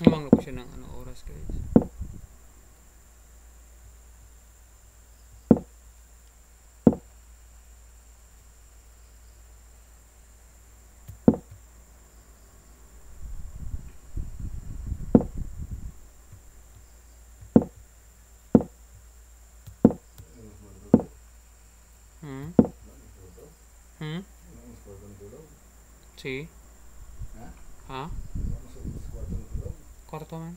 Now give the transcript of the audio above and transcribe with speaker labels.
Speaker 1: Umanglo ko siya ng ano, oras guys. Hmm? Hmm? Si?
Speaker 2: Ha?
Speaker 1: Ha? करते हूँ